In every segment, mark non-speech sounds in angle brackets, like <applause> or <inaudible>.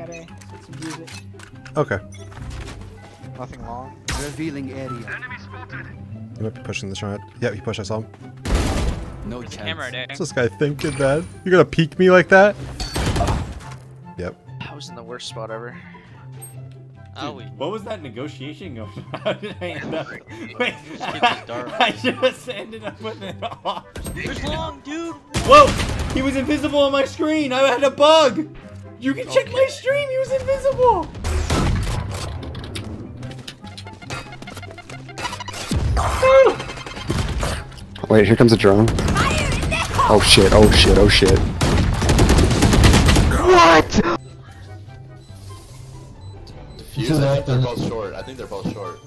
got A. Let's use it. Okay. Nothing long. Revealing area. You might be pushing the shot. Yeah, he pushed. I saw him. No There's a chance. hammer. What's this guy thinking, man? You're gonna peek me like that? Yep. I was in the worst spot ever. Oh, we. What was that negotiation going? How <laughs> did I <laughs> end up? Wait, just. <laughs> I just ended up with it off. There's long, dude. Whoa! He was invisible on my screen. I had a bug. You can check my stream. He was invisible. <gasps> Wait, here comes a drone. Oh shit, oh shit, oh shit. Fuse, I think they're both short. I think they're both short.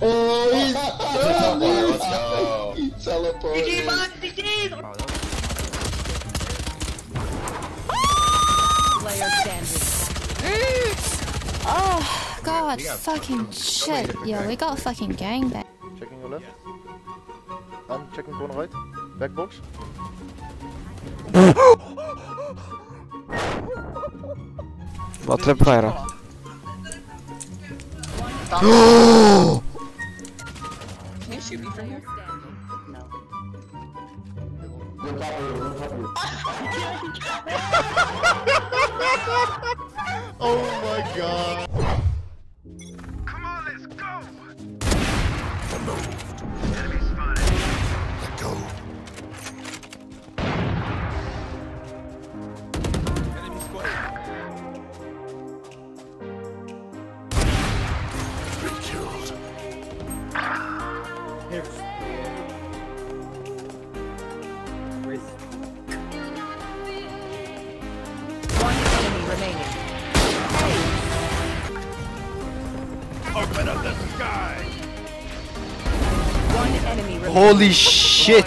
Oh, he's Let's go. He teleported. Oh, God, fucking shit. Yeah, we got a fucking gangbang. Checking your left. I'm checking corner right. Back box. Wat trap fire? Can you shoot me from here? <laughs> Oh my god. One enemy remaining. Holy shit!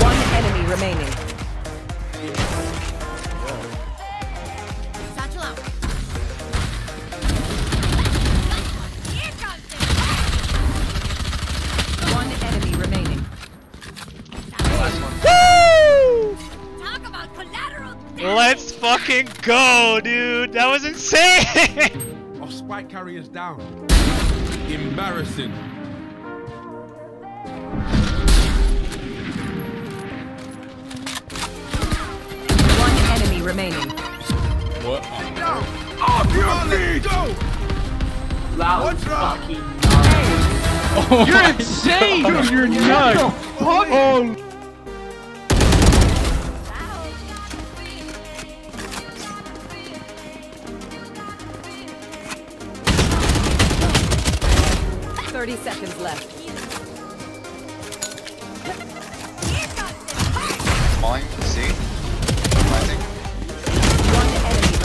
One enemy remaining. Let's fucking go, dude. That was insane. <laughs> Off spike carriers down. Embarrassing. One enemy remaining. What? Off your lead! Go! Loud <laughs> oh You're insane. Dude, you're nuts. Oh. Thirty seconds left. Falling, see? Rising. One enemy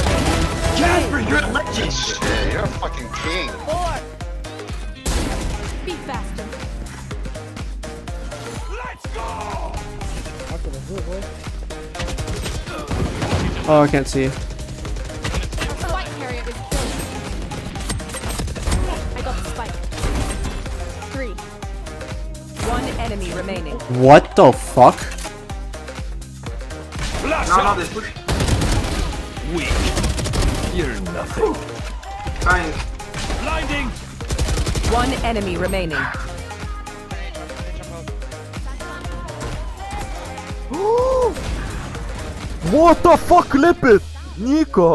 remaining. Shit, you're a fucking king. Be faster. Oh, I can't see. Spike carrier is built. I got the spike. Three. One enemy remaining. What the fuck? Blinding! One enemy remaining. What the fuck, Lipit? Nico!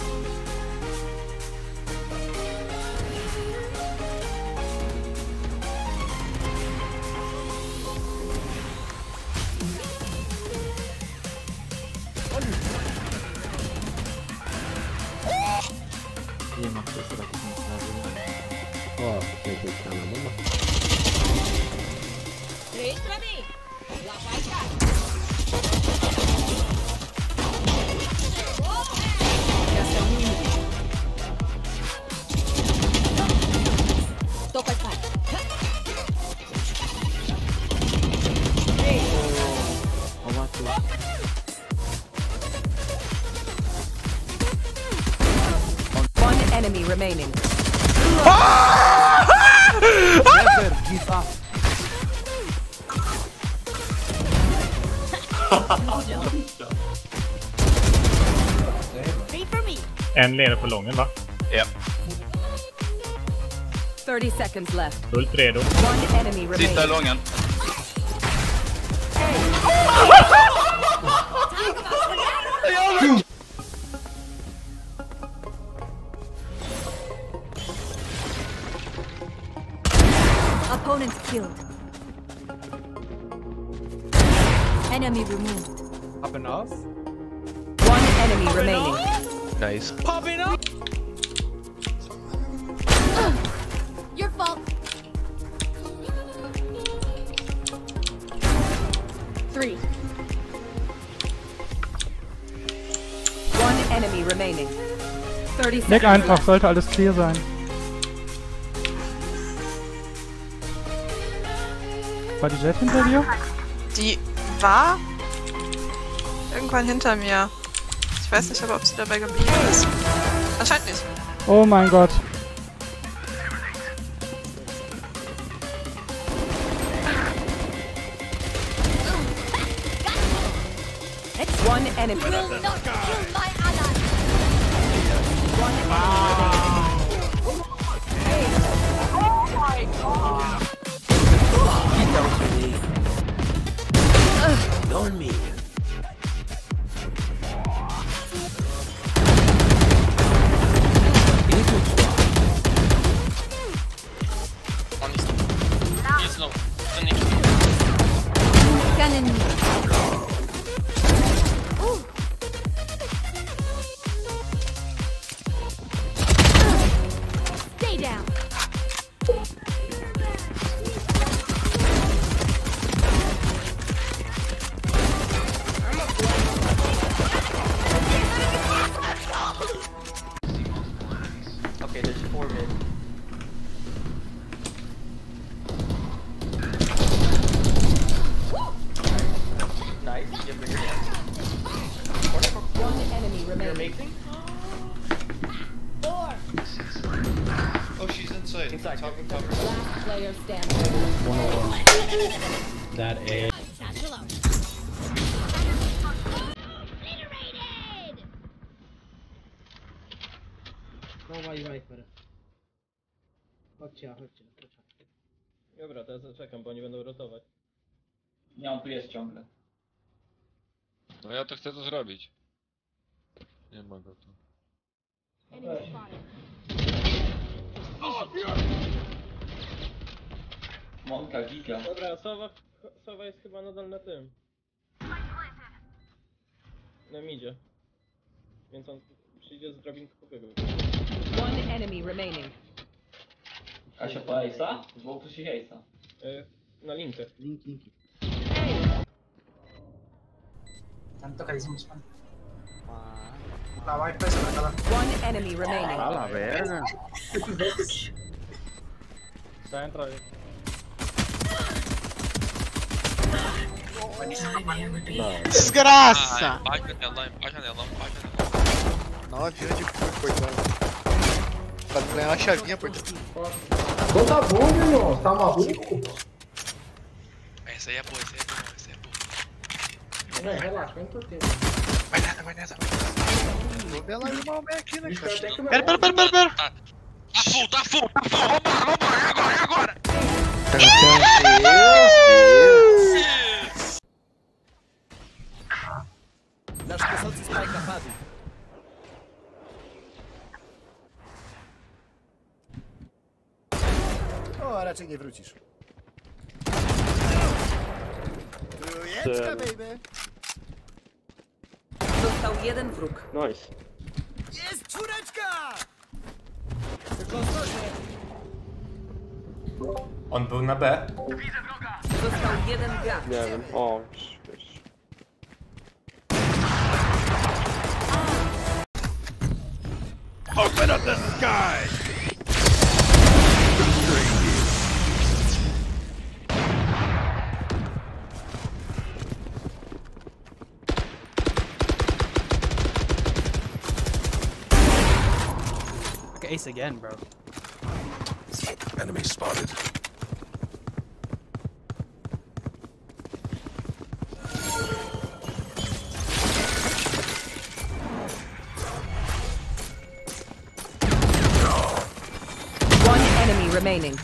oh tem que ficar na bomba. Três. En leder på lången va? Ja. Yep. 30 seconds left. Fullt redo. Sista lången. Killed. Enemy removed. Up and off. One enemy remaining. Nice. Your fault. Three. One enemy remaining. 30 Nick einfach, sollte alles clear sein. War die Jet hinter dir? Die war irgendwann hinter mir. Ich weiß nicht aber, ob sie dabei geblieben ist. Anscheinend nicht. Oh mein Gott. One enemy. She's inside. Top, Top. Last player standing. That A. Dawaj Viper. Chodźcie, chodźcie. chodźcie. Dobra, teraz zaczekam, bo oni będą rotować. Nie, on tu jest ciągle. No ja to chcę to zrobić. Nie ma go tu. Monka, giga. Dobra, Sowa, Sowa jest chyba nadal na tym. Na midzie. Więc on przyjdzie z drabinką kupiego. One enemy remaining. Kasia po Ace'a? Tu się Ace'a. E, na linkę. Link, linki. Tá lá tá vai pra esquerda, lá. One enemy remaining. Fala, velho. Já entra aí. Desgraça! Ah, embaixo janelão, embaixo janelão, embaixo janelão. 9 onde foi, coitado. Pra ganhar uma chavinha, portão. Então tá bom, meu irmão. Tá maluco? Essa aí é boa, essa aí é boa, essa aí é boa relaxa, vem por tempo. Vai nessa, vai nessa, vai nessa. Vou ver e o Malmé aqui, né, cara? Pera, pera, pera, pera, pera. Tá, tá full, tá full, tá full. Vambora, vambora, é agora, é agora. Meu Deus! Nasz poselcy spajka padł. O, a raczej nie wrócisz. Trójeczka, baby! Został jeden wróg. Nice. Jest czwóreczka! On był na B. Został jeden gracz. Nie wiem. O, Ace ace again, bro. Enemy spotted. One enemy remaining.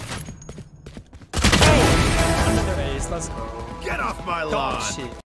Another ace. Let's go. Get off my Dog lawn! shit.